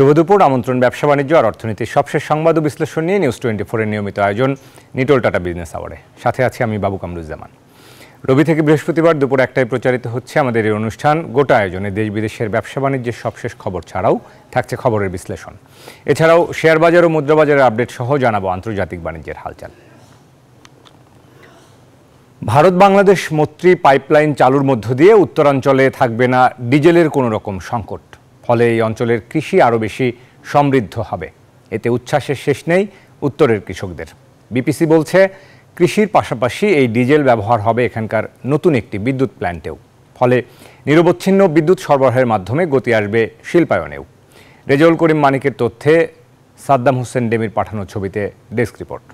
শুভ দুপুর, আমন্ত্রণ ব্যবসা বাণিজ্য আর অর্থনীতির সবশেষ সংবাদ ও বিশ্লেষণ নিয়ে নিউজ টোয়েন্টি ফোরের নিয়মিত আয়োজন নিটোল টাটা বিজনেস আওয়ারে সাথে আছি আমি বাবু কামরুজ্জামান। রবি থেকে বৃহস্পতিবার দুপুর একটায় প্রচারিত হচ্ছে আমাদের এই অনুষ্ঠান। গোটা আয়োজনে দেশ বিদেশের ব্যবসা বাণিজ্যের সবশেষ খবর ছাড়াও থাকছে খবরের বিশ্লেষণ। এছাড়াও শেয়ার বাজার ও মুদ্রা বাজারের আপডেট সহ জানাব আন্তর্জাতিক বাণিজ্যের হালচাল। ভারত বাংলাদেশ মৈত্রী পাইপলাইন চালুর মধ্য দিয়ে উত্তরাঞ্চলে থাকবে না ডিজেলের কোনো রকম সংকট। ফলে এই অঞ্চলের কৃষি আরও বেশি সমৃদ্ধ হবে। এতে উচ্ছ্বাসের শেষ নেই উত্তরের কৃষকদের। বিপিসি বলছে, কৃষির পাশাপাশি এই ডিজেল ব্যবহার হবে এখানকার নতুন একটি বিদ্যুৎ প্ল্যান্টেও। ফলে নিরবচ্ছিন্ন বিদ্যুৎ সরবরাহের মাধ্যমে গতি আসবে শিল্পায়নেও। রেজাউল করিম মানিকের তথ্যে সাদ্দাম হোসেন ডেমির পাঠানো ছবিতে ডেস্ক রিপোর্ট।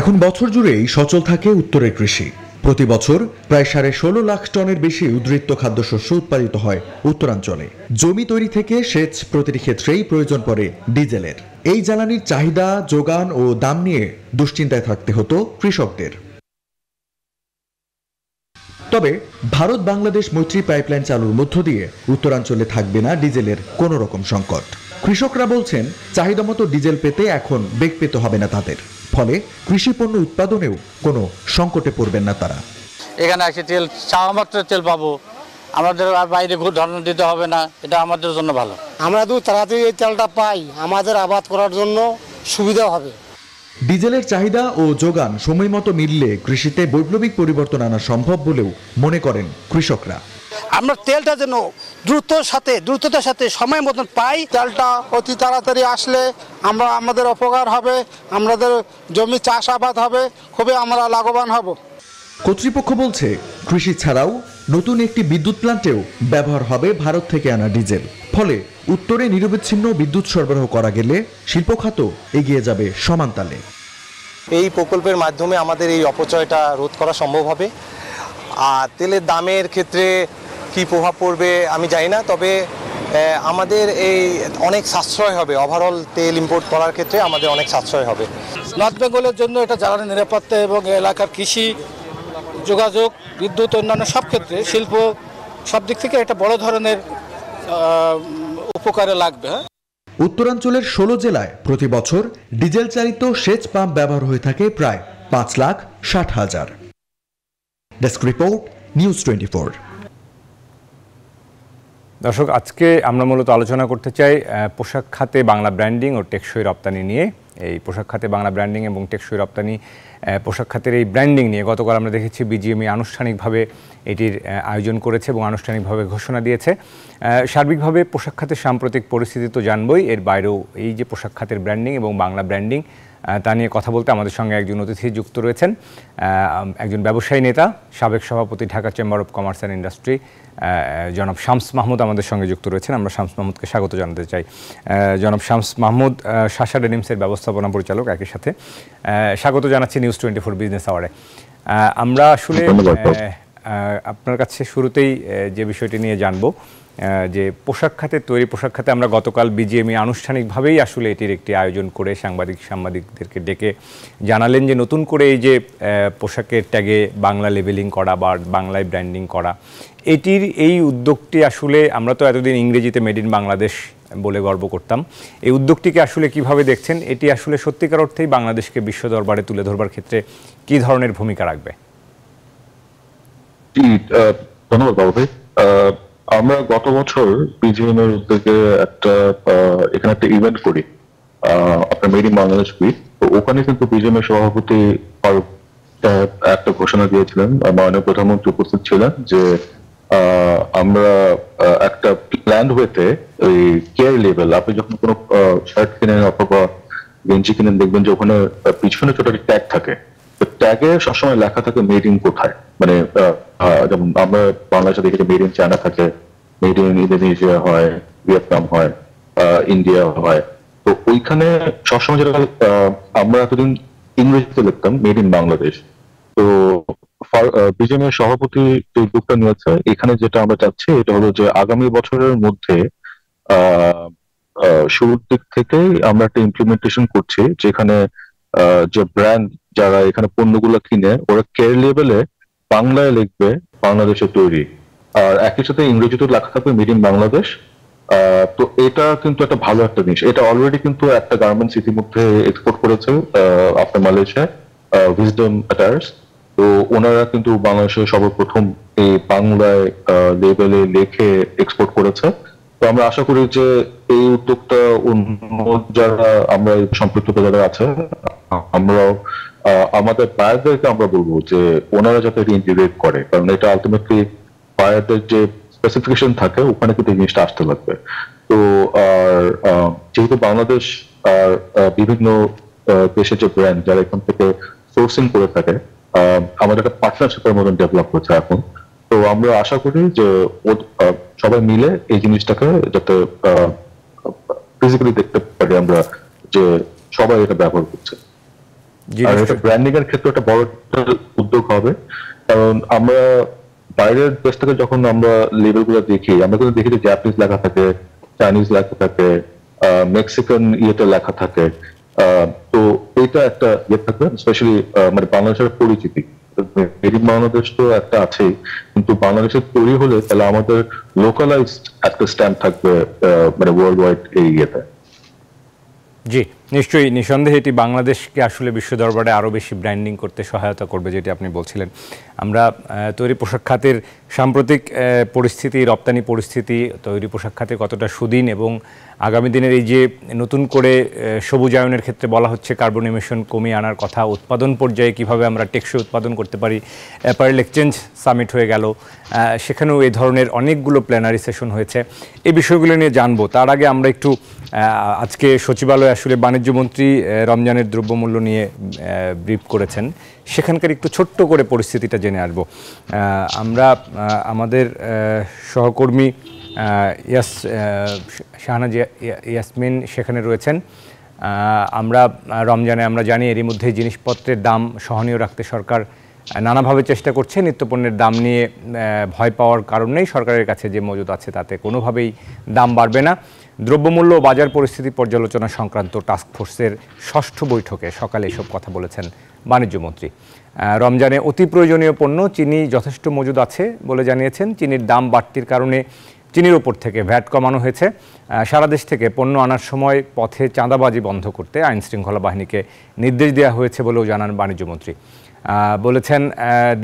এখন বছর জুড়েই সচল থাকে উত্তরের কৃষি। প্রতি বছর প্রায় সাড়ে ষোলো লাখ টনের বেশি উদ্বৃত্ত খাদ্যশস্য উৎপাদিত হয় উত্তরাঞ্চলে। জমি তৈরি থেকে সেচ প্রতিটি ক্ষেত্রেই প্রয়োজন পড়ে ডিজেলের। এই জ্বালানির চাহিদা, যোগান ও দাম নিয়ে দুশ্চিন্তায় থাকতে হতো কৃষকদের। তবে ভারত বাংলাদেশ মৈত্রী পাইপলাইন চালুর মধ্য দিয়ে উত্তরাঞ্চলে থাকবে না ডিজেলের কোনো রকম সংকট। কৃষকরা বলছেন চাহিদা মতো ডিজেল পেতে এখন বেগ পেতে হবে না তাদের। ফলে কৃষি পণ্য উৎপাদনেও কোনো সংকটে পড়বেন না তারা। এখানে এসে তেল চাওয়া মাত্র তেল পাবো। আমাদের আর বাইরে ঘুর ধরন দিতে হবে না এটা আমাদের জন্য ভালো। আমরা দু তাড়াতাড়ি এই তেলটা পাই আমাদের আবাদ করার জন্য সুবিধা হবে। ডিজেলের চাহিদা ও যোগান সময় মতো মিললে কৃষিতে বৈপ্লবিক পরিবর্তন আনা সম্ভব বলেও মনে করেন কৃষকরা। আমরা তেলটা যেন দ্রুতর সাথে দ্রুততার সাথে সময় মতন পাই। তেলটা অতি তাড়াতাড়ি আসলে আমরা আমাদের উপকার হবে আমাদের জমি চাষাবাদ হবে খুবই আমরা লাভবান হব। কর্তৃপক্ষ বলছে কৃষি ছাড়াও নতুন একটি বিদ্যুৎ প্ল্যান্টেও ব্যবহার হবে ভারত থেকে আনা ডিজেল। ফলে উত্তরে নিরবিচ্ছিন্ন বিদ্যুৎ সরবরাহ করা গেলে শিল্প খাত এগিয়ে যাবে সমান তালে এই প্রকল্পের মাধ্যমে আমাদের এই অপচয়টা রোধ করা সম্ভব হবে। আর তেলের দামের ক্ষেত্রে কি প্রভাব পড়বে আমি জানি না তবে আমাদের এই অনেক সাশ্রয় হবে। ওভারঅল তেল ইম্পোর্ট করার ক্ষেত্রে আমাদের অনেক সাশ্রয় হবে। নর্থ বেঙ্গলের জন্য এটা জ্বালানি নিরাপত্তা এবং এলাকার কৃষি যোগাযোগ বিদ্যুৎ অন্যান্য সব ক্ষেত্রে শিল্প সব দিক থেকে একটা বড় ধরনের উপকারে লাগবে হ্যাঁ? উত্তরাঞ্চলের ষোলো জেলায় প্রতি বছর ডিজেল চালিত সেচ পাম্প ব্যবহার হয়ে থাকে প্রায় পাঁচ লাখ ষাট হাজার। Desk report news twenty four দর্শক, আজকে আমরা মূলত আলোচনা করতে চাই পোশাক খাতে বাংলা ব্র্যান্ডিং ও টেকসই রপ্তানি নিয়ে। এই পোশাক খাতে বাংলা ব্র্যান্ডিং এবং টেকসই রপ্তানি পোশাক খাতের এই ব্র্যান্ডিং নিয়ে গতকাল আমরা দেখেছি বিজিএমই আনুষ্ঠানিকভাবে এটির আয়োজন করেছে এবং আনুষ্ঠানিকভাবে ঘোষণা দিয়েছে। সার্বিকভাবে পোশাক খাতের সাম্প্রতিক পরিস্থিতি তো জানবই, এর বাইরেও এই যে পোশাক খাতের ব্র্যান্ডিং এবং বাংলা ব্র্যান্ডিং তা নিয়ে কথা বলতে আমাদের সঙ্গে একজন অতিথি যুক্ত রয়েছেন। একজন ব্যবসায়ী নেতা, সাবেক সভাপতি Dhaka chamber of commerce and industry জনাব শামস মাহমুদ আমাদের সঙ্গে যুক্ত রয়েছেন। আমরা শামস মাহমুদকে স্বাগত জানাতে চাই। জনাব শামস মাহমুদ শাসা ডেনিমসের ব্যবস্থাপনা পরিচালক একই সাথে। স্বাগত জানাচ্ছি নিউজ টোয়েন্টি ফোর বিজনেস আওয়ারে আমরা আসলে আপনার কাছে শুরুতেই যে বিষয়টি নিয়ে জানব। যে পোশাক খাতে, তৈরি পোশাক খাতে আমরা গতকাল বিজিএমই আনুষ্ঠানিকভাবেই আসলে এটির একটি আয়োজন করে সাংবাদিক সাংবাদিকদেরকে ডেকে জানালেন যে নতুন করে এই যে পোশাকের ট্যাগে বাংলা লেবেলিং করা বা বাংলায় ব্র্যান্ডিং করা, এটির এই উদ্যোগটি আসলে আমরা তো এতদিন ইংরেজিতে মেড ইন বাংলাদেশ বলে গর্ব করতাম। এই উদ্যোগটিকে আসলে কীভাবে দেখছেন? এটি আসলে সত্যিকার অর্থেই বাংলাদেশকে বিশ্ব দরবারে তুলে ধরবার ক্ষেত্রে কি ধরনের ভূমিকা রাখবে? ধন্যবাদ আমরা গত বছর বিজিএম এর উদ্যোগে একটা এখানে একটা ইভেন্ট করি আপনার মেড বাংলাদেশ উইক তো ওখানে কিন্তু বিজিএম এর সভাপতি একটা ঘোষণা দিয়েছিলেন মাননীয় প্রধানমন্ত্রী উপস্থিত ছিলেন যে আমরা একটা প্ল্যান ওয়েতে ওই কেয়ার লেভেল আপনি যখন কোনো শার্ট কিনেন অথবা গেঞ্জি কিনেন, দেখবেন যে ওখানে পিছনে ছোট একটা ট্যাগ থাকে। ট্যাগে সবসময় লেখা থাকে মেড ইন কোথায়। মানে যেমন আমরা বাংলাদেশে দেখি মেড ইন চায়না থাকে মেড ইন ইন্দোনেশিয়া হয় ভিয়েতনাম হয় ইন্ডিয়া হয়। তো ওইখানে সবসময় যেটা আমরা এতদিন ইংরেজিতে লিখতাম মেড ইন বাংলাদেশ তো বিজেপি সভাপতি যে উদ্যোগটা নিয়েছে, এখানে যেটা আমরা চাচ্ছি, এটা হলো যে আগামী বছরের মধ্যে শুরুর দিক থেকেই আমরা একটা ইমপ্লিমেন্টেশন করছি, যেখানে যে ব্র্যান্ড যারা এখানে পণ্যগুলো কিনে, ওরা কেয়ার লেভেলে বাংলায় লিখবে বাংলাদেশে তৈরি। আর একই সাথে ইংরেজিতে লেখা থাকবে মেড ইন বাংলাদেশ তো এটা কিন্তু একটা ভালো একটা জিনিস। এটা অলরেডি কিন্তু একটা গার্মেন্টস ইতিমধ্যে এক্সপোর্ট করেছে আপনার মালয়েশিয়ায় উইজডম তো ওনারা কিন্তু বাংলাদেশে সর্বপ্রথম এই বাংলায় লেবেলে লেখে এক্সপোর্ট করেছে। তো আমরা আশা করি যে এই উদ্যোগটা অন্য যারা আমরা সম্পৃক্ত যারা আছে আমরাও আহ, আমাদের বায়ারদেরকে আমরা বলব যে ওনারা যাতে ইন্টিগ্রেট করে। কারণ এটা আলটিমেটলি বায়ারদের যে স্পেসিফিকেশন থাকে ওখানে কিন্তু জিনিসটা আসতে লাগবে। তো আর যেহেতু বাংলাদেশ আর বিভিন্ন দেশের যে ব্র্যান্ড যারা এখান থেকে সোর্সিং করে থাকে আমাদের একটা পার্টনারশিপের মতন ডেভেলপ করছে এখন। তো আমরা আশা করি যে সবাই মিলে এই জিনিসটাকে যাতে ফিজিক্যালি দেখতে পারি আমরা যে সবাই এটা ব্যবহার করছে। আর এটা ব্র্যান্ডিং এর ক্ষেত্রে একটা বড় উদ্যোগ হবে। কারণ আমরা বাইরের দেশ থেকে যখন আমরা লেবেলগুলো দেখি আমরা কিন্তু দেখি যে জাপানিজ লেখা থাকে চাইনিজ লেখা থাকে মেক্সিকান ইয়েতে লেখা থাকে। তো এটা একটা ইয়ে থাকবে স্পেশালি মানে বাংলাদেশের পরিচিতি। ইন বাংলাদেশ তো একটা আছেই কিন্তু বাংলাদেশের তৈরি হলে তাহলে আমাদের লোকালাইজড একটা স্ট্যাম্প থাকবে মানে ওয়ার্ল্ড ওয়াইড এই ইয়েতে। জি। নিশ্চয়ই নিঃসন্দেহে এটি বাংলাদেশকে আসলে বিশ্ব দরবারে আরও বেশি ব্র্যান্ডিং করতে সহায়তা করবে, যেটি আপনি বলছিলেন। আমরা তৈরি পোশাক খাতের সাম্প্রতিক পরিস্থিতি, রপ্তানি পরিস্থিতি, তৈরি পোশাক খাতে কতটা সুদিন এবং আগামী দিনের এই যে নতুন করে সবুজায়নের ক্ষেত্রে বলা হচ্ছে কার্বন এমিশন কমিয়ে আনার কথা, উৎপাদন পর্যায়ে কীভাবে আমরা টেকসই উৎপাদন করতে পারি অ্যাপারেল এক্সচেঞ্জ সামিট হয়ে গেল সেখানেও এই ধরনের অনেকগুলো প্ল্যানারি সেশন হয়েছে। এই বিষয়গুলো নিয়ে জানব। তার আগে আমরা একটু আজকে সচিবালয়ে আসলে বাণিজ্যমন্ত্রী রমজানের দ্রব্যমূল্য নিয়ে ব্রিফ করেছেন। সেখানকার একটু ছোট্ট করে পরিস্থিতিটা জেনে আসব। আমরা আমাদের সহকর্মী ইয়াস শাহনাজ ইয়া- ইয়া- ইয়াসমিন সেখানে রয়েছেন। আমরা রমজানে আমরা জানি এরই মধ্যে জিনিসপত্রের দাম সহনীয় রাখতে সরকার নানাভাবে চেষ্টা করছে। নিত্যপণ্যের দাম নিয়ে ভয় পাওয়ার কারণ নেই। সরকারের কাছে যে মজুদ আছে তাতে কোনোভাবেই দাম বাড়বে না। দ্রব্যমূল্য বাজার পরিস্থিতি পর্যালোচনা সংক্রান্ত টাস্কফোর্সের ষষ্ঠ বৈঠকে সকালে এসব কথা বলেছেন বাণিজ্যমন্ত্রী রমজানে অতি প্রয়োজনীয় পণ্য চিনি যথেষ্ট মজুদ আছে বলে জানিয়েছেন। চিনির দাম বাড়তির কারণে চিনির ওপর থেকে ভ্যাট কমানো হয়েছে। সারা দেশ থেকে পণ্য আনার সময় পথে চাঁদাবাজি বন্ধ করতে আইন শৃঙ্খলা বাহিনীকে নির্দেশ দেওয়া হয়েছে বলেও জানান বাণিজ্যমন্ত্রী বলেছেন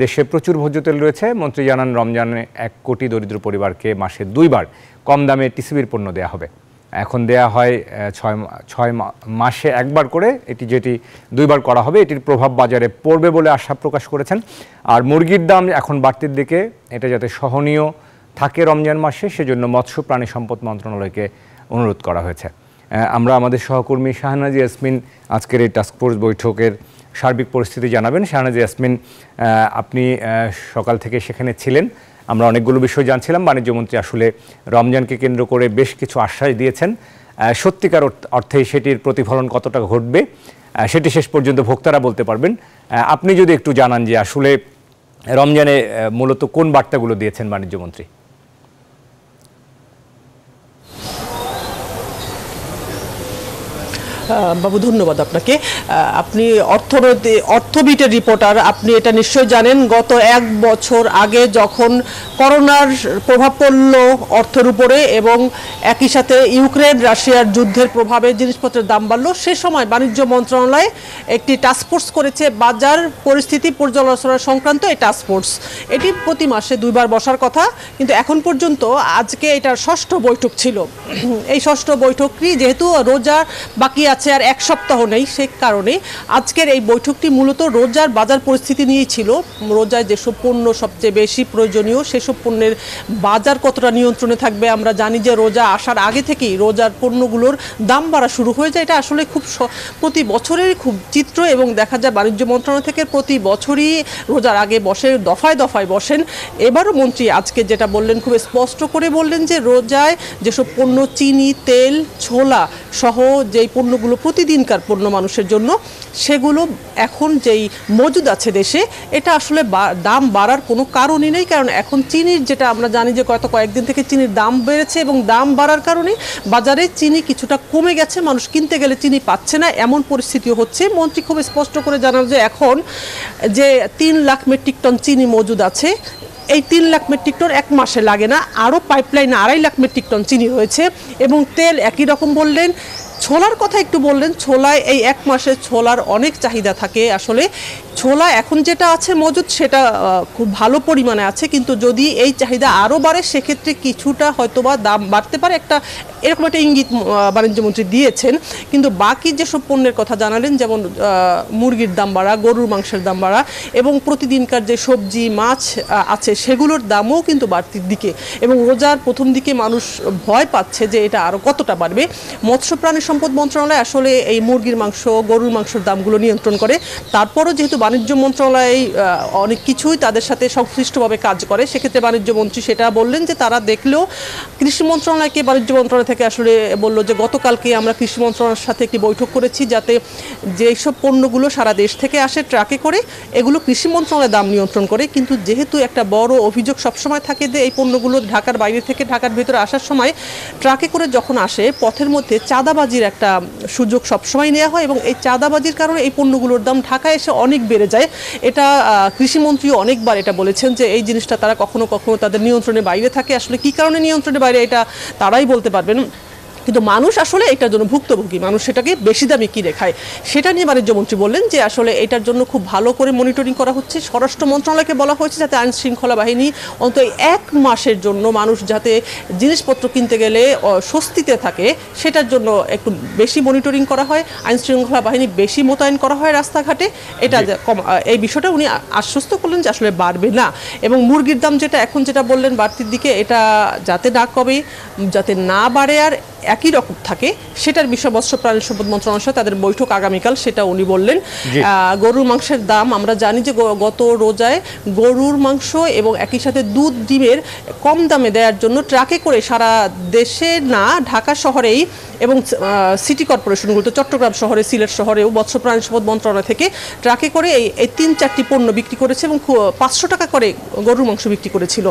দেশে প্রচুর ভোজ্য তেল রয়েছে। মন্ত্রী জানান, রমজানে এক কোটি দরিদ্র পরিবারকে মাসে দুইবার কম দামে টিসিবির পণ্য দেওয়া হবে। এখন দেয়া হয় ছয় ছয় মাসে একবার করে এটি যেটি দুইবার করা হবে, এটির প্রভাব বাজারে পড়বে বলে আশা প্রকাশ করেছেন। আর মুরগির দাম এখন বাড়তির দিকে, এটা যাতে সহনীয় থাকে রমজান মাসে, সেজন্য মৎস্য প্রাণী সম্পদ মন্ত্রণালয়কে অনুরোধ করা হয়েছে। আমরা আমাদের সহকর্মী শাহনাজ ইয়াসমিন আজকের এই টাস্কফোর্স বৈঠকের সার্বিক পরিস্থিতি জানাবেন। শাহনাজ ইয়াসমিন আপনি সকাল থেকে সেখানে ছিলেন। আমরা অনেকগুলো বিষয় জানছিলাম। বাণিজ্যমন্ত্রী আসলে রমজানকে কেন্দ্র করে বেশ কিছু আশ্বাস দিয়েছেন। সত্যিকার অর্থে সেটির প্রতিফলন কতটা ঘটবে সেটি শেষ পর্যন্ত ভোক্তারা বলতে পারবেন। আপনি যদি একটু জানান যে আসলে রমজানে মূলত কোন বার্তাগুলো দিয়েছেন বাণিজ্যমন্ত্রী বাবু, ধন্যবাদ আপনাকে। আপনি অর্থনৈতিক অর্থবিটের রিপোর্টার, আপনি এটা নিশ্চয় জানেন, গত এক বছর আগে যখন করোনার প্রভাব পড়ল অর্থের উপরে এবং একই সাথে ইউক্রেন, রাশিয়ার যুদ্ধের প্রভাবে জিনিসপত্রের দাম বাড়লো, সে সময় বাণিজ্য মন্ত্রণালয় একটি টাস্কফোর্স করেছে, বাজার পরিস্থিতি পর্যালোচনা সংক্রান্ত এই টাস্কফোর্স এটি প্রতি মাসে দুইবার বসার কথা, কিন্তু এখন পর্যন্ত আজকে এটার ষষ্ঠ বৈঠক ছিল। এই ষষ্ঠ বৈঠকটি যেহেতু রোজা বাকি আছে আর এক সপ্তাহ নেই সে কারণে আজকের এই বৈঠকটি মূলত রোজার বাজার পরিস্থিতি নিয়েই ছিল। রোজায় যেসব পণ্য সবচেয়ে বেশি প্রয়োজনীয়, সেসব পণ্যের বাজার কতটা নিয়ন্ত্রণে থাকবে আমরা জানি যে রোজা আসার আগে থেকেই রোজার পণ্যগুলোর দাম বাড়া শুরু হয়ে যায়। এটা আসলে খুব প্রতি বছরের খুব চিত্র এবং দেখা যায় বাণিজ্য মন্ত্রণালয় থেকে প্রতি বছরই রোজার আগে বসে, দফায় দফায় বসেন। এবারও মন্ত্রী আজকে যেটা বললেন খুব স্পষ্ট করে বললেন যে রোজায় যেসব পণ্য, চিনি, তেল, ছোলা সহ যেই পণ্যগুলো প্রতিদিনকার পণ্য মানুষের জন্য, সেগুলো এখন যেই মজুদ আছে দেশে, এটা আসলে দাম বাড়ার কোনো কারণই নেই। কারণ এখন চিনির যেটা আমরা জানি যে গত কয়েকদিন থেকে চিনির দাম বেড়েছে এবং দাম বাড়ার কারণে বাজারে চিনি কিছুটা কমে গেছে। মানুষ কিনতে গেলে চিনি পাচ্ছে না, এমন পরিস্থিতিও হচ্ছে। মন্ত্রী খুব স্পষ্ট করে জানাল যে এখন যে তিন লাখ মেট্রিক টন চিনি মজুদ আছে, এই তিন লাখ মেট্রিক টন এক মাসে লাগে না। আরও পাইপলাইন আড়াই লাখ মেট্রিক টন চিনি রয়েছে এবং তেল একই রকম বললেন। ছোলার কথা একটু বললেন, ছোলায় এই এক মাসে ছোলার অনেক চাহিদা থাকে। আসলে ছোলা এখন যেটা আছে মজুদ, সেটা খুব ভালো পরিমাণে আছে। কিন্তু যদি এই চাহিদা আরও বাড়ে, সেক্ষেত্রে কিছুটা হয়তোবা দাম বাড়তে পারে। একটা, এরকম একটা ইঙ্গিত বাণিজ্যমন্ত্রী দিয়েছেন। কিন্তু বাকি যেসব পণ্যের কথা জানালেন, যেমন মুরগির দাম বাড়া, গরুর মাংসের দাম বাড়া, এবং প্রতিদিনকার যে সবজি, মাছ আছে, সেগুলোর দামও কিন্তু বাড়তির দিকে। এবং রোজার প্রথম দিকে মানুষ ভয় পাচ্ছে যে এটা আরও কতটা বাড়বে। মৎস্য প্রাণী সম্পদ মন্ত্রণালয় আসলে এই মুরগির মাংস, গরুর মাংসের দামগুলো নিয়ন্ত্রণ করে। তারপরও যেহেতু বাণিজ্য মন্ত্রণালয় অনেক কিছুই তাদের সাথে সংশ্লিষ্টভাবে কাজ করে, সেক্ষেত্রে বাণিজ্য মন্ত্রী সেটা বললেন যে তারা দেখলেও কৃষি মন্ত্রণালয়কে, বাণিজ্য মন্ত্রণালয় থেকে আসলে বলল যে গতকালকে আমরা কৃষি মন্ত্রণালয়ের সাথে একটি বৈঠক করেছি যাতে যেসব পণ্যগুলো সারা দেশ থেকে আসে ট্রাকে করে, এগুলো কৃষি মন্ত্রণালয় দাম নিয়ন্ত্রণ করে। কিন্তু যেহেতু একটা বড় অভিযোগ সবসময় থাকে যে এই পণ্যগুলো ঢাকার বাইরে থেকে ঢাকার ভেতরে আসার সময় ট্রাকে করে যখন আসে, পথের মধ্যে চাঁদাবাজির একটা সুযোগ সবসময় নেওয়া হয় এবং এই চাঁদাবাজির কারণে এই পণ্যগুলোর দাম ঢাকায় এসে অনেক বেড়ে যায়। এটা কৃষিমন্ত্রীও অনেকবার এটা বলেছেন যে এই জিনিসটা তারা কখনো কখনো তাদের নিয়ন্ত্রণের বাইরে থাকে। আসলে কি কারণে নিয়ন্ত্রণের বাইরে এটা তারাই বলতে পারবেন? কিন্তু মানুষ আসলে এটার জন্য ভুক্তভোগী। মানুষ সেটাকে বেশি দামে কিনে খায়। সেটা নিয়ে বাণিজ্যমন্ত্রী বললেন যে আসলে এটার জন্য খুব ভালো করে মনিটরিং করা হচ্ছে। স্বরাষ্ট্র মন্ত্রণালয়কে বলা হয়েছে যাতে আইন শৃঙ্খলা বাহিনী অন্তত এক মাসের জন্য মানুষ যাতে জিনিসপত্র কিনতে গেলে স্বস্তিতে থাকে সেটার জন্য একটু বেশি মনিটরিং করা হয়। আইন শৃঙ্খলা বাহিনী বেশি মোতায়েন করা হয় রাস্তাঘাটে। এটা কম- এই বিষয়টা উনি আশ্বস্ত করলেন যে আসলে বাড়বে না। এবং মুরগির দাম যেটা এখন যেটা বললেন বাড়তির দিকে এটা যাতে না কবে যাতে না বাড়ে আর একই রকম থাকে। সেটার বিষয় মৎস্য প্রাণী সম্পদ মন্ত্রণালয়ের সাথে তাদের বৈঠক আগামীকাল সেটা উনি বললেন। গরুর মাংসের দাম আমরা জানি যে গত রোজায় গরুর মাংস এবং একই সাথে দুধ ডিমের কম দামে দেওয়ার জন্য ট্রাকে করে সারা দেশে না ঢাকা শহরেই এবং সিটি কর্পোরেশনগুলোতে চট্টগ্রাম শহরে সিলেট শহরেও মৎস্য প্রাণী সম্পদ মন্ত্রণালয় থেকে ট্রাকে করে এই তিন চারটি পণ্য বিক্রি করেছে এবং পাঁচশো টাকা করে গরুর মাংস বিক্রি করেছিল।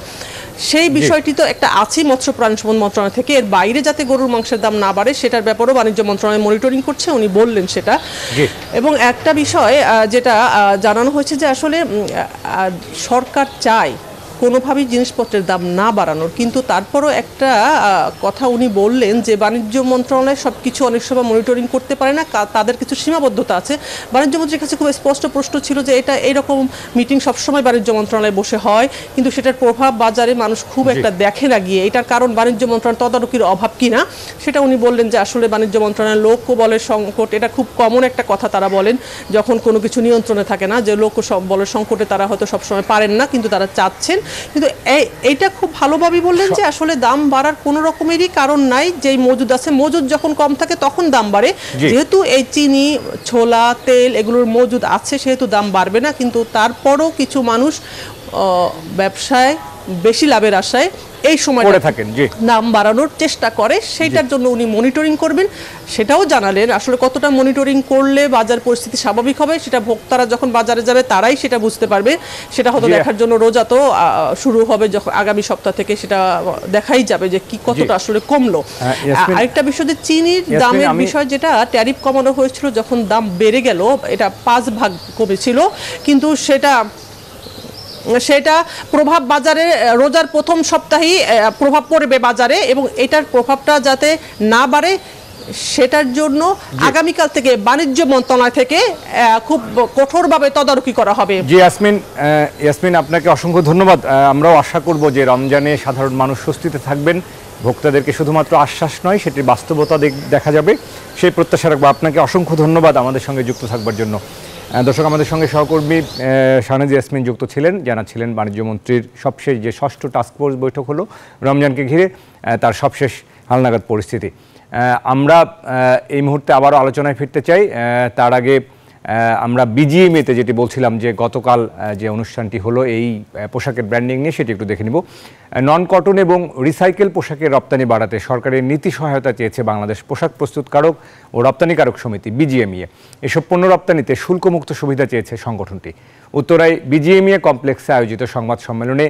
সেই বিষয়টি তো একটা আছে মৎস্য প্রাণী সম্পদ মন্ত্রণালয় থেকে। এর বাইরে যাতে গরুর মাংসের দাম না বাড়ে সেটার ব্যাপারেও বাণিজ্য মন্ত্রণালয় মনিটরিং করছে উনি বললেন সেটা। এবং একটা বিষয় যেটা জানানো হয়েছে যে আসলে সরকার চায় কোনোভাবেই জিনিসপত্রের দাম না বাড়ানোর। কিন্তু তারপরও একটা কথা উনি বললেন যে বাণিজ্য মন্ত্রণালয় সব কিছু অনেক সময় মনিটরিং করতে পারে না তাদের কিছু সীমাবদ্ধতা আছে। বাণিজ্য মন্ত্রীর কাছে খুব স্পষ্ট প্রশ্ন ছিল যে এটা এইরকম মিটিং সবসময় বাণিজ্য মন্ত্রণালয়ে বসে হয় কিন্তু সেটার প্রভাব বাজারে মানুষ খুব একটা দেখে না গিয়ে এটার কারণ বাণিজ্য মন্ত্রণালয় তদারকির অভাব কিনা? সেটা উনি বললেন যে আসলে বাণিজ্য মন্ত্রণালয়ের লোক বলের সংকট এটা খুব কমন একটা কথা তারা বলেন যখন কোনো কিছু নিয়ন্ত্রণে থাকে না যে লোক সব বলের সংকটে তারা হয়তো সবসময় পারেন না কিন্তু তারা চাচ্ছেন কিন্তু এই- এইটা খুব ভালোভাবে বললেন যে আসলে দাম বাড়ার কোনো রকমেরই কারণ নাই যেই মজুদ আছে। মজুদ যখন কম থাকে তখন দাম বাড়ে। যেহেতু এই চিনি ছোলা তেল এগুলোর মজুদ আছে সেহেতু দাম বাড়বে না। কিন্তু তারপরও কিছু মানুষ ব্যবসায় বেশি লাভের আশায় এই সময় করে থাকেন, জি। দাম বাড়ানোর চেষ্টা করে সেইটার জন্য উনি মনিটরিং করবেন। সেটাও জানালেন আসলে কতটা মনিটরিং করলে বাজার পরিস্থিতি স্বাভাবিক হবে সেটা ভোক্তারা যখন বাজারে যাবে তারাই সেটা বুঝতে পারবে। সেটা হয়তো দেখার জন্য রোজা তো আহ, শুরু হবে যখন আগামী সপ্তাহ থেকে সেটা দেখাই যাবে যে কি কতটা আসলে কমলো। আরেকটা বিষয় যে চিনির দামের বিষয় যেটা ট্যারিফ কমানো হয়েছিল যখন দাম বেড়ে গেল এটা পাঁচ ভাগ কমেছিল কিন্তু সেটা সেটা প্রভাব বাজারে রোজার প্রথম সপ্তাহেই প্রভাব পড়বে বাজারে এবং এটার প্রভাবটা যাতে না বাড়ে সেটার জন্য আগামীকাল থেকে বাণিজ্য মন্ত্রণালয় থেকে খুব কঠোরভাবে তদারকি করা হবে। জি ইয়াসমিন ইয়াসমিন আপনাকে অসংখ্য ধন্যবাদ। আমরাও আশা করব যে রমজানে সাধারণ মানুষ স্বস্তিতে থাকবেন। ভোক্তাদেরকে শুধুমাত্র আশ্বাস নয় সেটির বাস্তবতা দেখ- যাবে। সেই প্রত্যাশা রাখব। আপনাকে অসংখ্য ধন্যবাদ আমাদের সঙ্গে যুক্ত থাকবার জন্য। দর্শক, আমাদের সঙ্গে সহকর্মী শাহনাজ ইয়াসমিন যুক্ত ছিলেন, জানাচ্ছিলেন বাণিজ্যমন্ত্রীর সবশেষ যে ষষ্ঠ টাস্কফোর্স বৈঠক হলো রমজানকে ঘিরে তার সবশেষ হালনাগাদ পরিস্থিতি। আমরা এই মুহূর্তে আবারও আলোচনায় ফিরতে চাই। তার আগে আমরা বিজিএমএতে যেটি বলছিলাম যে গতকাল যে অনুষ্ঠানটি হলো, এই পোশাকের ব্র্যান্ডিং নিয়ে সেটি একটু দেখে নিব। নন কটন এবং রিসাইকেল পোশাকের রপ্তানি বাড়াতে সরকারের নীতি সহায়তা চেয়েছে বাংলাদেশ পোশাক প্রস্তুতকারক ও রপ্তানিকারক সমিতি বিজিএমইএ এসব পণ্য রপ্তানিতে শুল্কমুক্ত সুবিধা চেয়েছে সংগঠনটি। উত্তরায় বিজিএমইএ কমপ্লেক্সে আয়োজিত সংবাদ সম্মেলনে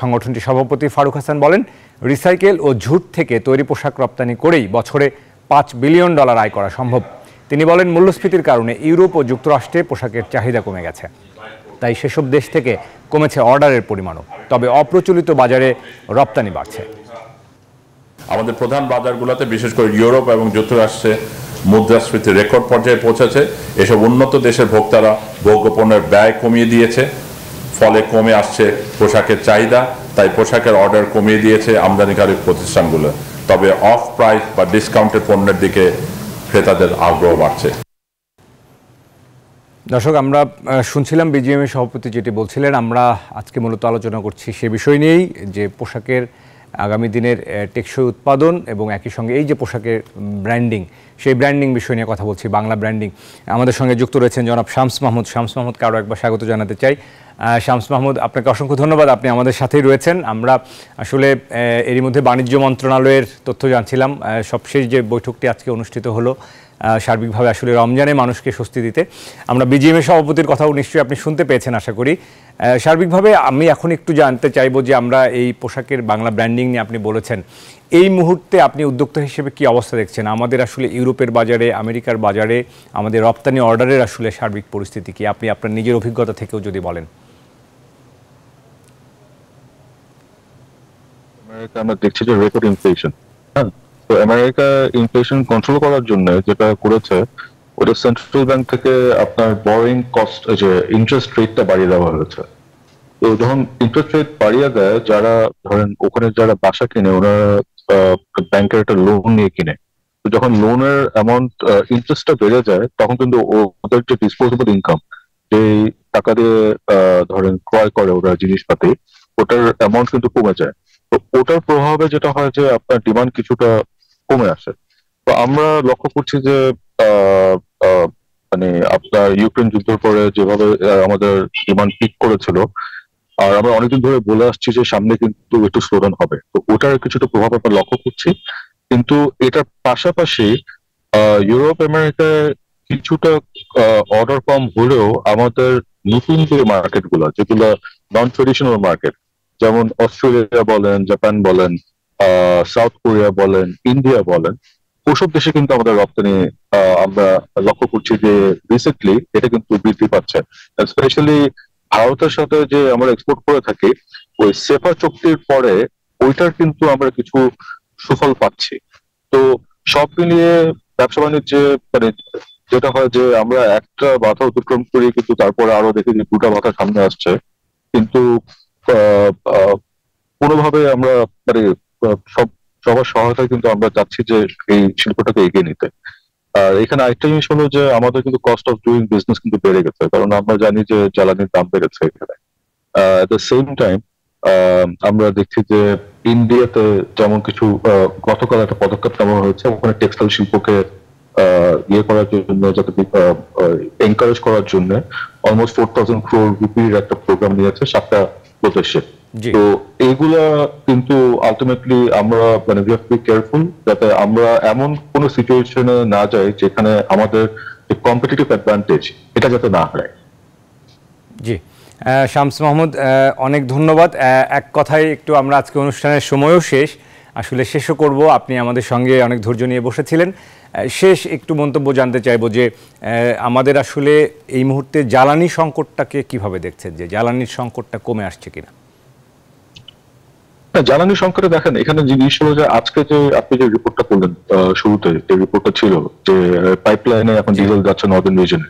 সংগঠনটির সভাপতি ফারুক হাসান বলেন রিসাইকেল ও ঝুট থেকে তৈরি পোশাক রপ্তানি করেই বছরে পাঁচ বিলিয়ন ডলার আয় করা সম্ভব। তিনি বলেন, মূল্যস্ফীতির কারণে ইউরোপ ও যুক্তরাষ্ট্রে পোশাকের চাহিদা কমে গেছে। তাই সেসব দেশ থেকে কমেছে অর্ডারের পরিমাণও। তবে অপ্রচলিত বাজারে রপ্তানি বাড়ছে। আমাদের প্রধান বাজারগুলোতে, বিশেষ করে ইউরোপ এবং যুক্তরাষ্ট্রে মুদ্রাস্ফীতি রেকর্ড পর্যায়ে পৌঁছেছে। এসব উন্নত দেশের ভোক্তারা ভোগ্যপণ্যের ব্যয় কমিয়ে দিয়েছে। ফলে কমে আসছে পোশাকের চাহিদা। তাই পোশাকের অর্ডার কমিয়ে দিয়েছে আমদানিকারী প্রতিষ্ঠানগুলো। তবে অফ প্রাইস বা ডিসকাউন্টের পণ্যের দিকে ক্রেতাদের আগ্রহ বাড়ছে। দর্শক, আমরা শুনছিলাম বিজিএম এর সভাপতি যেটি বলছিলেন, আমরা আজকে মূলত আলোচনা করছি সে বিষয় নিয়েই, যে পোশাকের আগামী দিনের টেকসই উৎপাদন এবং একই সঙ্গে এই যে পোশাকের ব্র্যান্ডিং, সেই ব্র্যান্ডিং বিষয় নিয়ে কথা বলছি, বাংলা ব্র্যান্ডিং। আমাদের সঙ্গে যুক্ত রয়েছেন জনাব শামস মাহমুদ। শামস মাহমুদকে আরও একবার স্বাগত জানাতে চাই। শামস মাহমুদ, আপনাকে অসংখ্য ধন্যবাদ, আপনি আমাদের সাথেই রয়েছেন। আমরা আসলে এরই মধ্যে বাণিজ্য মন্ত্রণালয়ের তথ্য জানছিলাম সবশেষ যে বৈঠকটি আজকে অনুষ্ঠিত হলো সার্বিকভাবে আসলে রমজানে মানুষকে স্বস্তি দিতে। আমরা বিজিএমের সভাপতির কথাও নিশ্চয়ই আপনি শুনতে পেয়েছেন আশা করি। সার্বিকভাবে আমি এখন একটু জানতে চাইব যে আমরা এই পোশাকের বাংলা ব্র্যান্ডিং নিয়ে আপনি বলেছেন এই মুহূর্তে আপনি উদ্যোক্তা হিসেবে কি অবস্থা দেখছেন? আমাদের আসলে ইউরোপের বাজারে আমেরিকার বাজারে আমাদের রপ্তানি অর্ডারের আসলে সার্বিক পরিস্থিতি কি? আপনি আপনার নিজের অভিজ্ঞতা থেকেও যদি বলেন। আমরা দেখছি যে রেকর্ড ইনফ্লেশন হ্যাঁ। তো আমেরিকা ইনফ্লেশন কন্ট্রোল করার জন্য যেটা করেছে, ওটা সেন্ট্রাল ব্যাংক থেকে আপনার বরিং কস্ট যে ইন্টারেস্ট রেটটা বাড়িয়ে দেওয়া হয়েছে। তো যখন ইন্টারেস্ট রেট বাড়িয়ে দেয়, যারা ধরেন ওখানে যারা বাসা কিনে, ওরা ব্যাংকের একটা লোন নিয়ে কিনে, তো যখন লোনের অ্যামাউন্ট ইন্টারেস্টটা বেড়ে যায়, তখন কিন্তু ওদের যে ডিসপোজেবল ইনকাম যে টাকা দিয়ে ধরেন ক্রয় করে ওরা জিনিসপাতি, ওটার অ্যামাউন্ট কিন্তু কমে যায়। তো ওটার প্রভাবে যেটা হয় যে আপনার ডিমান্ড কিছুটা কমে আসে। তো আমরা লক্ষ্য করছি যে মানে আপনার ইউক্রেন যুদ্ধের পরে যেভাবে আমাদের ডিমান্ড পিক করেছিল, আর আমরা অনেকদিন ধরে বলে আসছি যে সামনে কিন্তু একটু স্লোডাউন হবে। তো ওটার কিছুটা প্রভাব আমরা লক্ষ্য করছি। কিন্তু এটার পাশাপাশি ইউরোপ, আমেরিকায় কিছুটা অর্ডার কম হলেও আমাদের নতুন যে মার্কেটগুলো, যেগুলো নন ট্রেডিশনাল মার্কেট যেমন অস্ট্রেলিয়া বলেন, জাপান বলেন সাউথ কোরিয়া বলেন ইন্ডিয়া বলেন, ওসব দেশে কিন্তু আমাদের রপ্তানি আমরা লক্ষ্য করছি যে রিসেন্টলি এটা কিন্তু বৃদ্ধি পাচ্ছে। স্পেশালি ভারতের সাথে যে আমরা এক্সপোর্ট করে থাকি, ওই সেফা চুক্তির পরে ওইটার কিন্তু আমরা কিছু সুফল পাচ্ছি। তো সব মিলিয়ে ব্যবসা বাণিজ্যে মানে যেটা হয় যে আমরা একটা বাধা অতিক্রম করি, কিন্তু তারপরে আরও দেখি যে দুটা বাধা সামনে আসছে। কিন্তু কোনোভাবে আমরা মানে সব, সবার সহায়তায় কিন্তু আমরা চাচ্ছি যে এই শিল্পটাকে এগিয়ে নিতে আর এখানে আরেকটা জিনিস হলো যে আমাদের কিন্তু কস্ট অফ ডুইং বিজনেস কিন্তু বেড়ে গেছে, কারণ আমরা জানি যে জ্বালানির দাম বেড়েছে এখানে এট দ্য সেম টাইম আমরা দেখছি যে ইন্ডিয়াতে যেমন কিছু গতকাল একটা পদক্ষেপ নেওয়া হয়েছে, ওখানে টেক্সটাইল শিল্পকে ইয়ে করার জন্য, যাতে এনকারেজ করার জন্য অলমোস্ট ফোর থাউজেন্ড ক্রোর রুপির একটা প্রোগ্রাম নিয়েছে সাতটা প্রদেশে। তো এইগুলা কিন্তু আলটিমেটলি আমরা মানে উই হ্যাভ কেয়ারফুল যাতে আমরা এমন কোন সিচুয়েশনে না যাই যেখানে আমাদের কম্পিটিটিভ অ্যাডভান্টেজ এটা যাতে না হারায়। জি। শামস মাহমুদ অনেক ধন্যবাদ। এক কথায় একটু আমরা আজকে অনুষ্ঠানের সময়ও শেষ। আসলে শেষও করব। আপনি আমাদের সঙ্গে অনেক ধৈর্য নিয়ে বসেছিলেন। শেষ একটু মন্তব্য জানতে চাইব যে আমাদের আসলে এই মুহূর্তে জ্বালানি সংকটটাকে কীভাবে দেখছেন? যে জ্বালানির সংকটটা কমে আসছে কিনা? জ্বালানি সংকটে দেখেন এখানে জিনিস হলো যে আজকে যে আপনি যে রিপোর্টটা করলেন শুরুতে যে রিপোর্টটা ছিল যে পাইপলাইনে এখন ডিজেল যাচ্ছে নর্দার্ন রিজনে।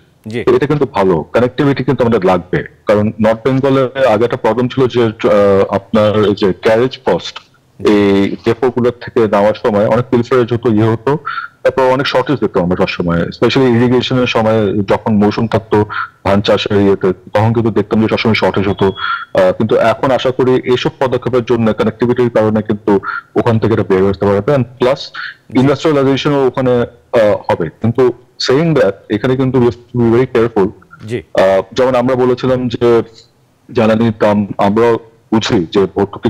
এটা কিন্তু ভালো। কানেক্টিভিটি কিন্তু আমাদের লাগবে। কারণ নর্থ বেঙ্গলে আগে একটা প্রবলেম ছিল যে আপনার যে ক্যারেজ কস্ট এই ডেপো গুলোর থেকে নেওয়ার সময় অনেক পিলফারেজ হতো ইয়ে হতো তারপর অনেক শর্টেজ দেখতাম আমরা সবসময় স্পেশালি ইরিগেশনের সময় যখন মৌসুম থাকতো ধান চাষের ইয়েতে তখন কিন্তু দেখতাম যে সবসময় শর্টেজ হতো। কিন্তু এখন আশা করি এইসব পদক্ষেপের জন্য কানেক্টিভিটির কারণে কিন্তু ওখান থেকে এটা বের হতে পারবে প্লাস ইন্ডাস্ট্রিয়ালাইজেশনও ওখানে হবে। কিন্তু সেইং দ্যাট এখানে কিন্তু ভেরি কেয়ারফুল যেমন আমরা বলেছিলাম যে জ্বালানির দাম আমরা বুঝি যে ভর্তুকি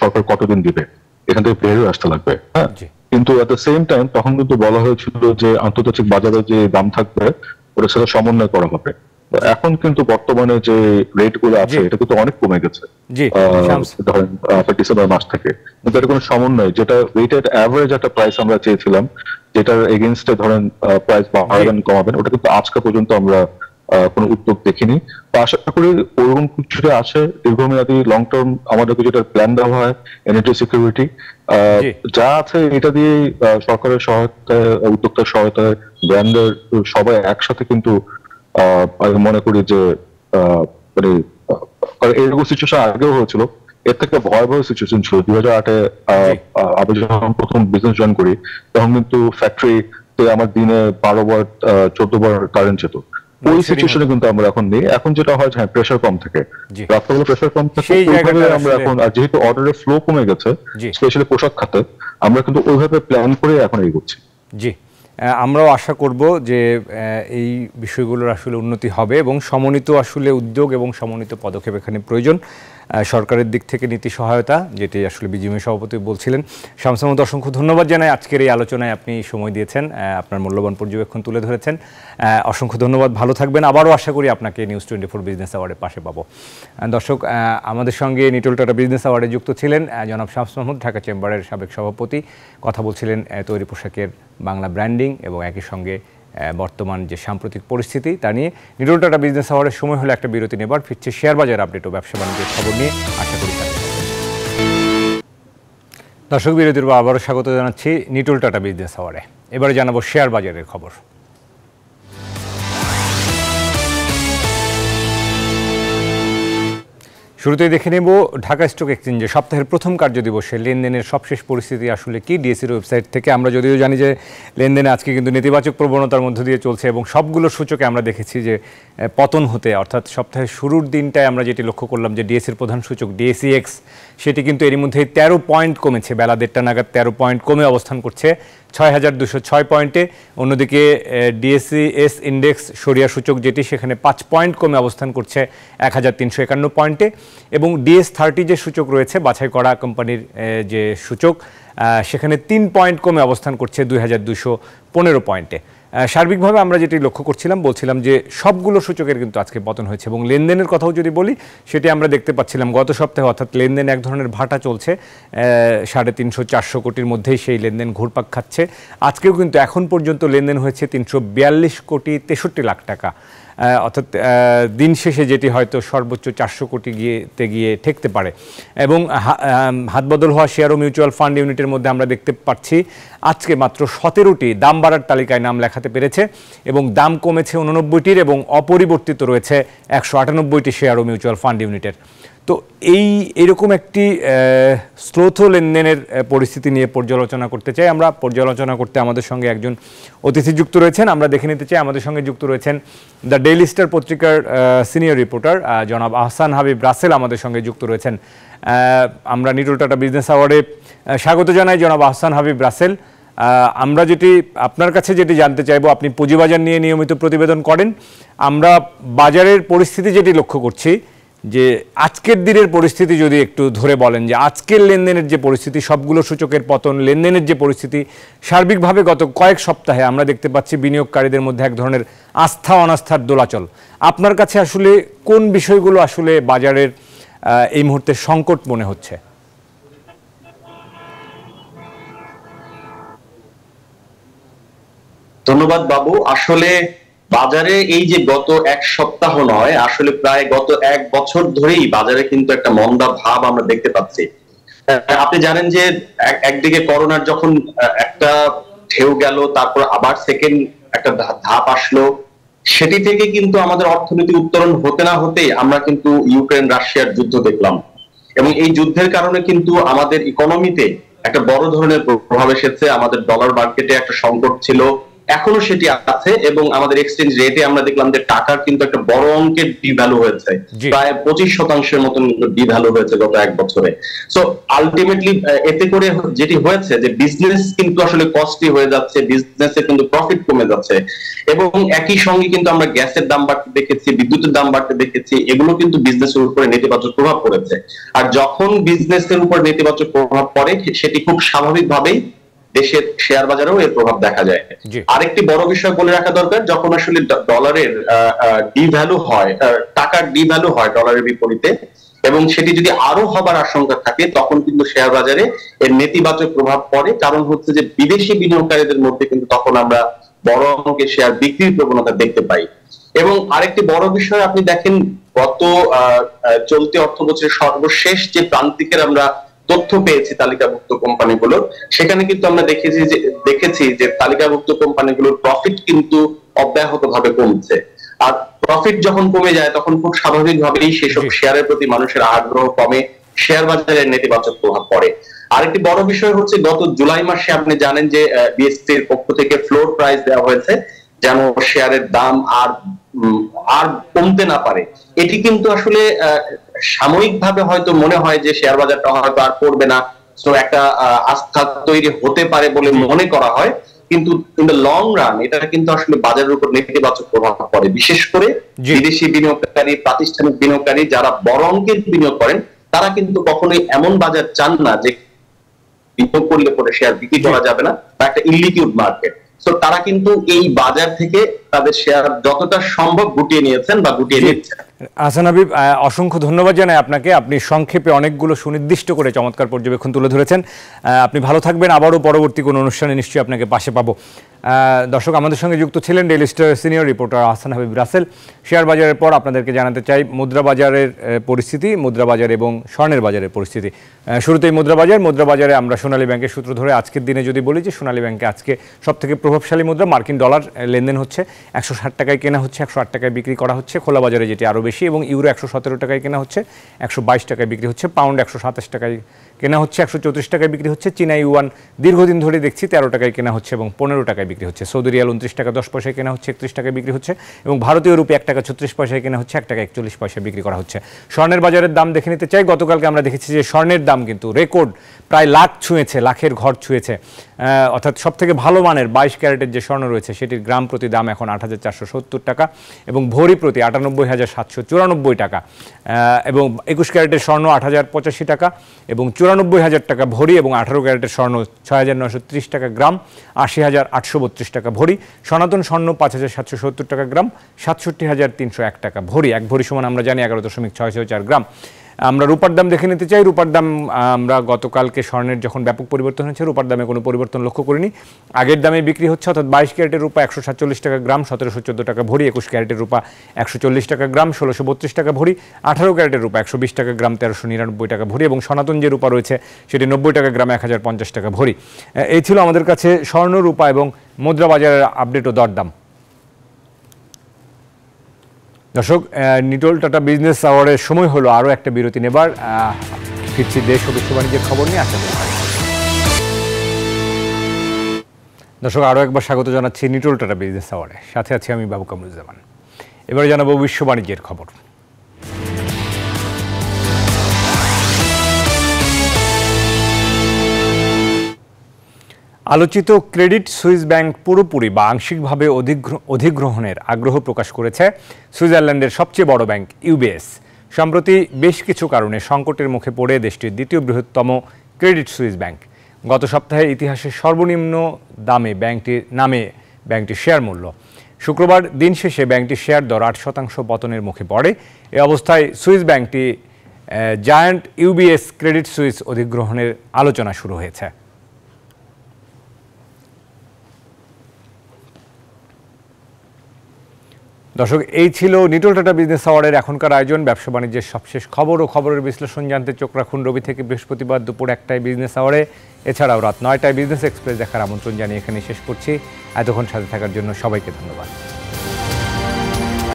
সরকার কতদিন দিবে? এখান থেকে বের আসতে লাগবে। হ্যাঁ? কিন্তু এট দ্য সেম টাইম তখন কিন্তু বলা হয়েছিল যে আন্তর্জাতিক বাজারে যে দাম থাকবে ওটা সেটা সমন্বয় করা হবে। এখন কিন্তু বর্তমানে যে রেটগুলো আছে এটা কিন্তু অনেক কমে গেছে। ধরেন ডিসেম্বর মাস থেকে। কিন্তু এটা কোনো সমন্বয় যেটা রেটেড অ্যাভারেজ একটা প্রাইস আমরা চেয়েছিলাম যেটার এগেনস্টে ধরেন প্রাইস বাড়াবেন কমাবেন ওটা কিন্তু আজকে পর্যন্ত আমরা কোনো উদ্যোগ দেখিনি। তো আশা করি ওরকম কিছুটা আছে। দীর্ঘমেয়াদী লং টার্ম আমাদেরকে যেটা প্ল্যান দেওয়া হয় এনার্জি সিকিউরিটি যা আছে এটা দিয়ে সরকারের সহায়তায় উদ্যোক্তার সহায়তায় ব্র্যান্ডের সবাই একসাথে কিন্তু আহ, আমি মনে করি যে আহ, মানে এরকম সিচুয়েশন আগেও হয়েছিল। এর থেকে ভয়াবহ সিচুয়েশন ছিল। দুই হাজার আটে। আমি যখন প্রথম বিজনেস জয়েন করি তখন কিন্তু ফ্যাক্টরিতে আমার দিনে বারো বার চোদ্দ বার কারেন্ট যেত। ওই সিচুয়েশনে কিন্তু আমরা এখন নেই। এখন যেটা হয় হ্যাঁ কম থাকে। রাস্তাগুলো কম থাকে ওইভাবে আমরা এখন আর যেহেতু অর্ডারের ফ্লো কমে গেছে স্পেশালি পোশাক খাতে আমরা কিন্তু ওইভাবে প্ল্যান করে এখন এগোচ্ছি। জি। আমরাও আশা করব যে এই বিষয়গুলোর আসলে উন্নতি হবে এবং সমন্বিত আসলে উদ্যোগ এবং সমন্বিত পদক্ষেপ এখানে প্রয়োজন। সরকারের দিক থেকে নীতি সহায়তা, যেটি আসলে বিজিএমের সভাপতি বলছিলেন। শামস আহমদ অসংখ্য ধন্যবাদ জানাই আজকের এই আলোচনায় আপনি সময় দিয়েছেন আপনার মূল্যবান পর্যবেক্ষণ তুলে ধরেছেন। অসংখ্য ধন্যবাদ, ভালো থাকবেন। আবারও আশা করি আপনাকে নিউজ টোয়েন্টি ফোর বিজনেস অ্যাওয়ার্ডের পাশে পাবো। দর্শক আমাদের সঙ্গে নিটল টাটা বিজনেস অ্যাওয়ার্ডে যুক্ত ছিলেন জনাব শামস মাহমুদ, ঢাকা চেম্বারের সাবেক সভাপতি। কথা বলছিলেন তৈরি পোশাকের বাংলা ব্র্যান্ডিং এবং একই সঙ্গে বর্তমান যে সাম্প্রতিক পরিস্থিতি, তা নিয়ে নিটল টাটা বিজনেস আওয়ারের সময় হলে একটা বিরতি নেবার ফিরছে শেয়ার বাজার আপডেট ও ব্যবসা বাণিজ্যের খবর নিয়ে। আশা করি দর্শক বিরতির আবারও স্বাগত জানাচ্ছি নিটল টাটা বিজনেস আওয়ারে এবারে জানাব শেয়ার বাজারের খবর। শুরুতেই দেখে নেব ঢাকা স্টক এক্সচেঞ্জে সপ্তাহের প্রথম কার্য কার্যদিবসে লেনদেনের সবশেষ পরিস্থিতি আসলে কি? ডিএসির ওয়েবসাইট থেকে আমরা যদিও জানি যে লেনদেনে আজকে কিন্তু নেতিবাচক প্রবণতার মধ্য দিয়ে চলছে এবং সবগুলো সূচকে আমরা দেখেছি যে পতন হতে, অর্থাৎ সপ্তাহের শুরুর দিনটায় আমরা যেটি লক্ষ্য করলাম যে ডিএসির প্রধান সূচক ডিএসিএক্স সেটি কিন্তু এরই মধ্যে তেরো পয়েন্ট কমেছে। বেলা দেড়টা নাগাদ তেরো পয়েন্ট কমে অবস্থান করছে ছয় হাজার দুশো ছয় পয়েন্টে। অন্যদিকে ডিএসসিএস ইন্ডেক্স সরিয়া সূচক যেটি, সেখানে পাঁচ পয়েন্ট কমে অবস্থান করছে এক হাজার তিনশো একান্ন পয়েন্টে। এবং ডিএস থার্টি যে সূচক রয়েছে, বাছাই করা কোম্পানির যে সূচক সেখানে তিন পয়েন্ট কমে অবস্থান করছে দুই হাজার দুশো পনেরো পয়েন্টে। সার্বিকভাবে আমরা যেটি লক্ষ্য করছিলাম, বলছিলাম যে সবগুলো সূচকের কিন্তু আজকে পতন হয়েছে এবং লেনদেনের কথাও যদি বলি, সেটি আমরা দেখতে পাচ্ছিলাম গত সপ্তাহে, অর্থাৎ লেনদেন এক ধরনের ভাটা চলছে সাড়ে তিনশো চারশো কোটির মধ্যেই সেই লেনদেন ঘুরপাক খাচ্ছে। আজকেও কিন্তু এখন পর্যন্ত লেনদেন হয়েছে তিনশো বিয়াল্লিশ কোটি তেষট্টি লাখ টাকা। অর্থাৎ দিন শেষে যেটি হয়তো সর্বোচ্চ চারশো কোটি গিয়েতে গিয়ে ঠেকতে পারে। এবং হাতবদল হওয়া শেয়ার ও মিউচুয়াল ফান্ড ইউনিটের মধ্যে আমরা দেখতে পাচ্ছি, আজকে মাত্র সতেরোটি দাম বাড়ার তালিকায় নাম লেখাতে পেরেছে এবং দাম কমেছে উননব্বইটির এবং অপরিবর্তিত রয়েছে একশো আটানব্বইটি শেয়ার ও মিউচুয়াল ফান্ড ইউনিটের। তো এই এরকম একটি স্লোথ লেনদেনের পরিস্থিতি নিয়ে পর্যালোচনা করতে চাই। আমরা পর্যালোচনা করতে আমাদের সঙ্গে একজন অতিথি যুক্ত রয়েছেন। আমরা দেখে নিতে চাই আমাদের সঙ্গে যুক্ত রয়েছেন দ্য ডেইলি স্টার পত্রিকার সিনিয়র রিপোর্টার জনাব আহসান হাবিব রাসেল আমাদের সঙ্গে যুক্ত রয়েছেন। আমরা নিটল টাটা বিজনেস আওয়ার্ডে স্বাগত জানাই জনাব আহসান হাবিব রাসেল। আমরা যেটি, আপনার কাছে যেটি জানতে চাইব, আপনি পুঁজিবাজার নিয়ে নিয়মিত প্রতিবেদন করেন। আমরা বাজারের পরিস্থিতি যেটি লক্ষ্য করছি যে আজকের দিনের পরিস্থিতি যদি একটু ধরে বলেন যে আজকের লেনদেনের যে পরিস্থিতি, সবগুলো সূচকের পতন, লেনদেনের যে পরিস্থিতি, সার্বিকভাবে গত কয়েক সপ্তাহে আমরা দেখতে পাচ্ছি বিনিয়োগকারীদের মধ্যে এক ধরনের আস্থা, অনাস্থার দোলাচল। আপনার কাছে আসলে কোন বিষয়গুলো আসলে বাজারের এই মুহূর্তে সংকট মনে হচ্ছে? ধন্যবাদ বাবু। আসলে বাজারে এই যে গত এক সপ্তাহ নয়, আসলে প্রায় গত এক বছর ধরেই বাজারে কিন্তু একটা মন্দা ভাব আমরা দেখতে পাচ্ছি। আপনি জানেন যে একদিকে করোনার যখন একটা ঢেউ গেল, তারপর আবার সেকেন্ড একটা ধাপ আসলো, সেটি থেকে কিন্তু আমাদের অর্থনীতি উত্তরণ হতে না হতে আমরা কিন্তু ইউক্রেন, রাশিয়ার যুদ্ধ দেখলাম। এবং এই যুদ্ধের কারণে কিন্তু আমাদের ইকোনমিতে একটা বড় ধরনের প্রভাব এসেছে, আমাদের ডলার মার্কেটে একটা সংকট ছিল এখনও সেটি আছে এবং আমাদের এক্সচেঞ্জ রেটে আমরা দেখলাম যে টাকার কিন্তু একটা বড় অঙ্কের ডিভ্যালু হয়েছে। প্রায় পঁচিশ শতাংশের মতন ডিভ্যালু হয়েছে গত এক বছরে। সো আলটিমেটলি এতে করে যেটি হয়েছে যে বিজনেস কিন্তু আসলে কস্টলি হয়ে যাচ্ছে বিজনেসে কিন্তু প্রফিট কমে যাচ্ছে এবং একই সঙ্গে কিন্তু আমরা গ্যাসের দাম বাড়তে দেখেছি বিদ্যুতের দাম বাড়তে দেখেছি এগুলো কিন্তু বিজনেসের উপরে নেতিবাচক প্রভাব পড়েছে। আর যখন বিজনেসের উপর নেতিবাচক প্রভাব পড়ে সেটি খুব স্বাভাবিকভাবেই দেশের শেয়ার বাজারেও এর প্রভাব দেখা যায়। আরেকটি বড় বিষয় বলে রাখা দরকার যখন আসলে ডলারের ডিভ্যালু হয় টাকার ডিভ্যালু হয় ডলারের বিপরীতে এবং সেটি যদি আরও হবার আশঙ্কা থাকে তখন কিন্তু শেয়ার বাজারে এর নেতিবাচক প্রভাব পড়ে। কারণ হচ্ছে যে বিদেশি বিনিয়োগকারীদের মধ্যে কিন্তু তখন আমরা বড় অঙ্কের শেয়ার বিক্রির প্রবণতা দেখতে পাই। এবং আরেকটি বড় বিষয় আপনি দেখেন গত চলতি অর্থ বছরের সর্বশেষ যে প্রান্তিকের আমরা তথ্য পেয়েছি তালিকাভুক্ত কোম্পানিগুলোর। সেখানে কিন্তু আমরা দেখেছি যে দেখেছি যে তালিকাভুক্ত কোম্পানিগুলোর প্রফিট কিন্তু অব্যাহত ভাবে কমছে। আর প্রফিট যখন কমে যায় তখন খুব স্বাভাবিকভাবেই সেসব শেয়ারের প্রতি মানুষের আগ্রহ কমে শেয়ার বাজারের নেতিবাচক প্রভাব পড়ে। আরেকটি বড় বিষয় হচ্ছে গত জুলাই মাসে আপনি জানেন যে বিএসসি এর পক্ষ থেকে ফ্লোর প্রাইস দেওয়া হয়েছে যেন শেয়ারের দাম আর আর কমতে না পারে। এটি কিন্তু আসলে সাময়িকভাবে হয়তো মনে হয় যে শেয়ার বাজারটা হয়তো আর পড়বে না। তো একটা আস্থা তৈরি হতে পারে বলে মনে করা হয়। কিন্তু ইন দ্য লং রান এটা কিন্তু আসলে বাজারের উপর নেতিবাচক প্রভাব পড়ে। বিশেষ করে বিদেশি বিনিয়োগকারী প্রাতিষ্ঠানিক বিনিয়োগকারী যারা বড় অঙ্কের বিনিয়োগ করেন তারা কিন্তু কখনোই এমন বাজার চান না যে বিনিয়োগ করলে পরে শেয়ার বিক্রি করা যাবে না বা একটা ইলিকিউড মার্কেট তো তারা কিন্তু এই বাজার থেকে তাদের শেয়ার যতটা সম্ভব গুটিয়ে নিয়েছেন বা গুটিয়ে নিচ্ছেন আহসান হাবিব অসংখ্য ধন্যবাদ জানাই আপনাকে। আপনি সংক্ষেপে অনেকগুলো সুনির্দিষ্ট করে চমৎকার পর্যবেক্ষণ তুলে ধরেছেন। আহ, আপনি ভালো থাকবেন। আবারও পরবর্তী কোনো অনুষ্ঠানে নিশ্চয়ই আপনাকে পাশে পাবো। দর্শক, আমাদের সঙ্গে যুক্ত ছিলেন Daily Star senior reporter Hasan Habib Rasel. Share বাজারের পর আপনাদেরকে জানাতে চাই মুদ্রা বাজারের পরিস্থিতি, মুদ্রা বাজার এবং স্বর্ণের বাজারের পরিস্থিতি। শুরুতেই মুদ্রা বাজার, মুদ্রা বাজারে আমরা সোনালী ব্যাংকের সূত্র ধরে আজকের দিনে যদি বলি যে সোনালী ব্যাংকে আজকে সবথেকে প্রভাবশালী মুদ্রা মার্কিন ডলার লেনদেন হচ্ছে। একশো ষাট টাকায় কেনা হচ্ছে, একশো আট টাকায় বিক্রি করা হচ্ছে। খোলা বাজারে যেটি আরও বেশি এবং ইউরো একশো সতেরো টাকায় কেনা হচ্ছে, একশো বাইশ টাকায় বিক্রি হচ্ছে। পাউন্ড একশো সাতাশ টাকায় কেনা হচ্ছে একশো চৌত্রিশ টাকায় বিক্রি হচ্ছে। চীনা ওয়ান দীর্ঘদিন ধরে দেখছি তেরো টাকায় কেনা হচ্ছে এবং পনেরো টাকায় বিক্রি হচ্ছে। সৌদি রিয়াল উনত্রিশ টাকা দশ পয়সায় কেনা হচ্ছে, একত্রিশ টাকায় বিক্রি হচ্ছে এবং ভারতীয় রূপে এক টাকা ছত্রিশ পয়সায় কেনা হচ্ছে, এক টাকা একচল্লিশ পয়সায় বিক্রি করা হচ্ছে। স্বর্ণের বাজারের দাম দেখে নিতে চাই। গতকালকে আমরা দেখেছি যে স্বর্ণের দাম কিন্তু রেকর্ড প্রায় লাখ ছুঁয়েছে, লাখের ঘর ছুঁয়েছে। অর্থাৎ সব থেকে ভালো মানের বাইশ ক্যারেটের যে স্বর্ণ রয়েছে, সেটির গ্রাম প্রতি দাম এখন আট হাজার চারশো সত্তর টাকা এবং ভরি প্রতি আটানব্বই হাজার সাতশো চুরানব্বই টাকা। এবং একুশ ক্যারেটের স্বর্ণ আট হাজার পঁচাশি টাকা এবং চুরানব্বই হাজার টাকা ভরি এবং আঠারো ক্যারেটের স্বর্ণ ছয় হাজার নশো ত্রিশ টাকা গ্রাম, আশি হাজার আটশো বত্রিশ টাকা ভরি। সনাতন স্বর্ণ পাঁচ হাজার সাতশো সত্তর টাকা গ্রাম, সাতষট্টি হাজার তিনশো এক টাকা ভরি। এক ভরি সমান আমরা জানি এগারো দশমিক ছয়শো চার গ্রাম। আমরা রূপার দাম দেখে নিতে চাই। রূপার দাম, আমরা গতকালকে স্বর্ণের যখন ব্যাপক পরিবর্তন হয়েছে, রূপার দামে কোনো পরিবর্তন লক্ষ্য করিনি। আগের দামে বিক্রি হচ্ছে, অর্থাৎ বাইশ ক্যারেটের রূপা একশো সাতচল্লিশ টাকা গ্রাম, সতেরোশো চোদ্দ টাকা ভরি, একুশ ক্যারেটের রূপা একশো চল্লিশ টাকা গ্রাম, ষোলোশো বত্রিশ টাকা ভরি, আঠারো ক্যারেটের রূপা একশো বিশ টাকা গ্রাম, তেরোশো নিরানব্বই টাকা ভরি এবং সনাতন যে রূপা রয়েছে, সেটি নব্বই টাকা গ্রাম, এক হাজার পঞ্চাশ টাকা ভরি। এই ছিল আমাদের কাছে স্বর্ণ, রূপা এবং মুদ্রা বাজারের আপডেট ও দরদাম। দর্শক নিটল টাটা বিজনেস আওয়ারের সময় হলো আরও একটা বিরতি নেবার। ফিরছি দেশ ও বিশ্ব বাণিজ্যের খবর নিয়ে আসা। দর্শক, আরও একবার স্বাগত জানাচ্ছি নিটল টাটা বিজনেস আওয়ারে সাথে আছি আমি বাবু কামরুজ্জামান। এবারে জানাব বিশ্ব বাণিজ্যের খবর। আলোচিত ক্রেডিট সুইস ব্যাংক পুরোপুরি বা আংশিকভাবে অধিগ্র- অধিগ্রহণের আগ্রহ প্রকাশ করেছে সুইজারল্যান্ডের সবচেয়ে বড় ব্যাংক ইউবিএস। সম্প্রতি বেশ কিছু কারণে সংকটের মুখে পড়ে দেশটির দ্বিতীয় বৃহত্তম ক্রেডিট সুইস ব্যাংক। গত সপ্তাহে ইতিহাসের সর্বনিম্ন দামে ব্যাংকটির নামে ব্যাংকটির শেয়ার মূল্য। শুক্রবার দিন শেষে ব্যাংকটির শেয়ার দর আট শতাংশ পতনের মুখে পড়ে। এ অবস্থায় সুইস ব্যাংকটি জায়ান্ট ইউবিএস ক্রেডিট সুইস অধিগ্রহণের আলোচনা শুরু হয়েছে। দর্শক, এই ছিল নিটল টাটা বিজনেস আওয়ার্ডের এখনকার আয়োজন। ব্যবসা বাণিজ্যের সবশেষ খবর ও খবরের বিশ্লেষণ জানতে চোখ রাখুন রবি থেকে বৃহস্পতিবার দুপুর একটায় বিজনেস আওয়ারে। এছাড়াও রাত নয়টায় বিজনেস এক্সপ্রেস দেখার আমন্ত্রণ জানিয়ে এখানে শেষ করছি। এতক্ষণ সাথে থাকার জন্য সবাইকে ধন্যবাদ।